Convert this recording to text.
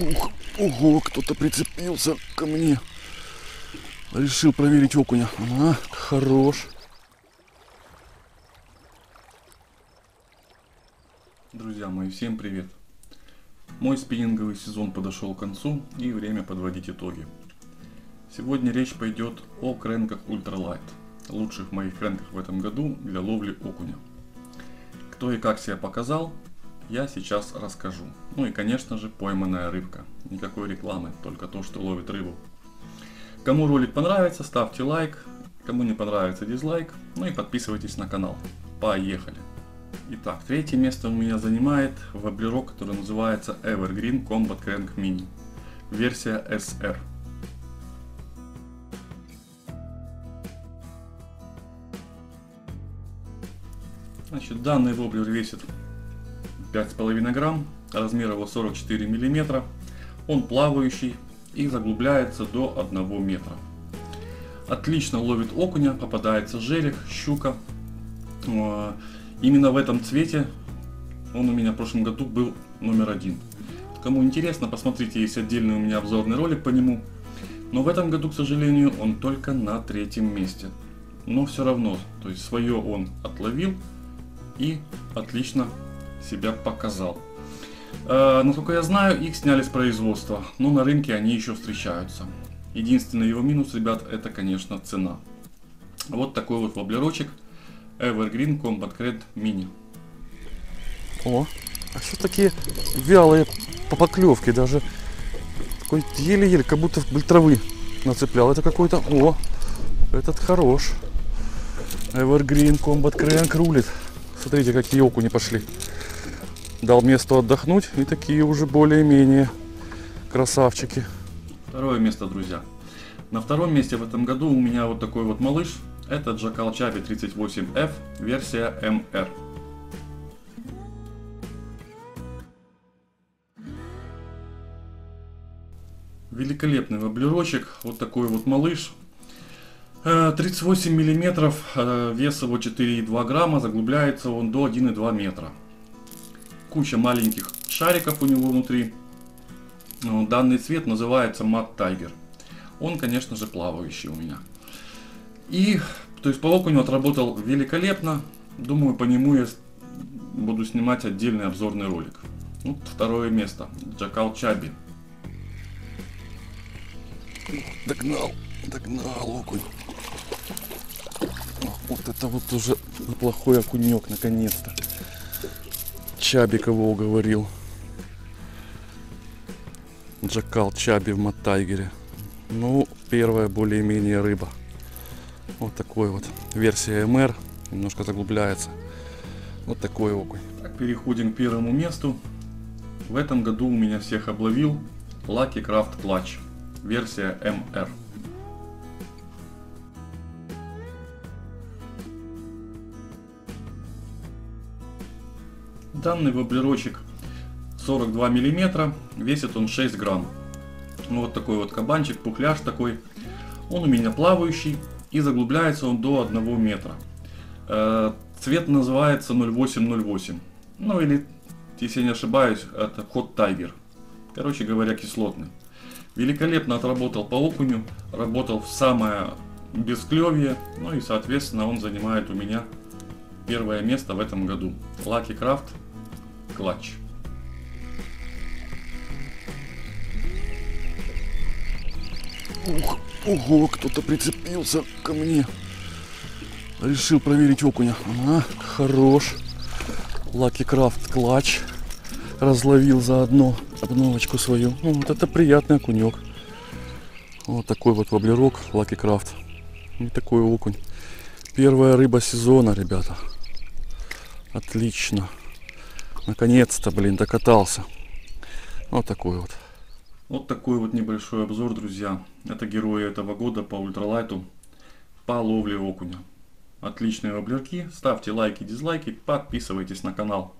Ух, ого, кто-то прицепился ко мне. Решил проверить окуня. А, хорош. Друзья мои, всем привет! Мой спиннинговый сезон подошел к концу и время подводить итоги. Сегодня речь пойдет о кренках ultralight, лучших моих кренках в этом году для ловли окуня. Кто и как себя показал, я сейчас расскажу. Ну и конечно же пойманная рыбка. Никакой рекламы, только то, что ловит рыбу. Кому ролик понравится, ставьте лайк. Кому не понравится, дизлайк. Ну и подписывайтесь на канал. Поехали! Итак, третье место у меня занимает воблерок, который называется Evergreen Combat Crank Mini. Версия SR. Значит, данный воблер весит 5,5 грамм, размер его 44 миллиметра. Он плавающий и заглубляется до 1 метра. Отлично ловит окуня, попадается жерех, щука. Э, именно в этом цвете он у меня в прошлом году был номер один. Кому интересно, посмотрите, есть отдельный у меня обзорный ролик по нему. Но в этом году, к сожалению, он только на третьем месте. Но все равно, то есть свое он отловил и отлично себя показал. Э, насколько я знаю, их сняли с производства, но на рынке они еще встречаются. Единственный его минус, ребят, это, конечно, цена. Вот такой вот воблерочек Evergreen Combat Cred Mini. О, а все такие вялые по даже. Такой еле-еле, как будто вдоль травы нацеплял. Это какой-то... О, этот хорош. Evergreen Combat Crank рулит. Смотрите, какие окуни пошли. Дал место отдохнуть. И такие уже более-менее красавчики. Второе место, друзья. На втором месте в этом году у меня вот такой вот малыш. Это Jackal Chubby 38F, версия MR. Великолепный воблерочек, вот такой вот малыш. 38 миллиметров, э, вес его 4,2 грамма, заглубляется он до 1,2 метра. Куча маленьких шариков у него внутри. Ну, данный цвет называется Matte Tiger. Он, конечно же, плавающий у меня. И, то есть, паук у него отработал великолепно. Думаю, по нему я буду снимать отдельный обзорный ролик. Вот второе место. Джакал Чаби. Догнал, догнал окунь. Вот это вот уже неплохой окунек, наконец-то. Чабик его уговорил. Джакал Чаби в Маттайгере. Ну, первая более-менее рыба. Вот такой вот. Версия МР. Немножко заглубляется. Вот такой окунь. Переходим к первому месту. В этом году у меня всех обловил Lucky Craft Clutch. Версия МР. Данный воблерочек 42 миллиметра, весит он 6 грамм. Ну, вот такой вот кабанчик, пухляж такой. Он у меня плавающий и заглубляется он до 1 метра. Э, цвет называется 0808. Ну или, если не ошибаюсь, это Hot Tiger. Короче говоря, кислотный. Великолепно отработал по окуню, работал в самое бесклевье, ну и соответственно он занимает у меня первое место в этом году. Lucky Craft Clutch. Ух, ого, кто-то прицепился ко мне. Решил проверить окуня. А, хорош. Lucky Craft клатч. Разловил заодно обновочку свою. Ну, вот это приятный окунек. Вот такой вот воблерок Lucky Craft. И такой окунь. Первая рыба сезона, ребята. Отлично. Наконец-то, блин, докатался. Вот такой вот. Вот такой вот небольшой обзор, друзья. Это герои этого года по ультралайту по ловле окуня. Отличные воблерки. Ставьте лайки, дизлайки, подписывайтесь на канал.